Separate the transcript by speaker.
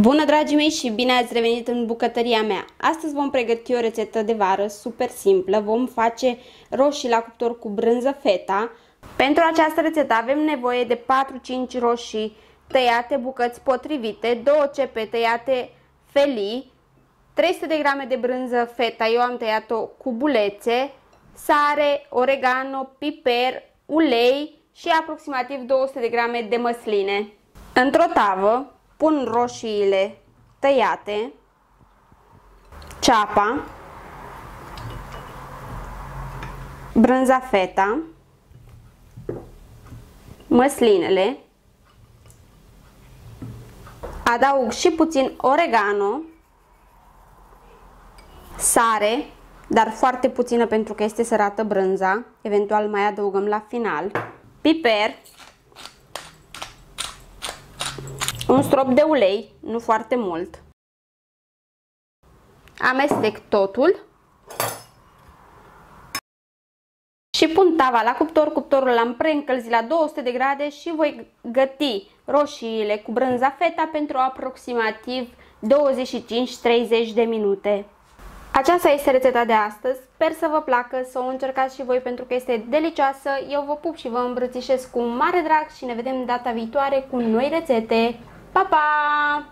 Speaker 1: Bună dragii mei și bine ați revenit în bucătăria mea! Astăzi vom pregăti o rețetă de vară super simplă. Vom face roșii la cuptor cu brânză feta. Pentru această rețetă avem nevoie de 4-5 roșii tăiate bucăți potrivite, 2 cepe tăiate felii, 300 de grame de brânză feta, eu am tăiat-o cu bulețe, sare, oregano, piper, ulei și aproximativ 200 de grame de măsline. Într-o tavă pun roșiile tăiate, ceapa, brânza feta, măslinele, adaug și puțin oregano, sare, dar foarte puțină pentru că este sărată brânza, eventual mai adăugăm la final, piper, un strop de ulei, nu foarte mult. Amestec totul și pun tava la cuptor. Cuptorul l-am preîncălzit la 200 de grade și voi găti roșiile cu brânza feta pentru aproximativ 25-30 de minute. Aceasta este rețeta de astăzi, sper să vă placă, să o încercați și voi pentru că este delicioasă. Eu vă pup și vă îmbrățișez cu mare drag și ne vedem data viitoare cu noi rețete. 爸爸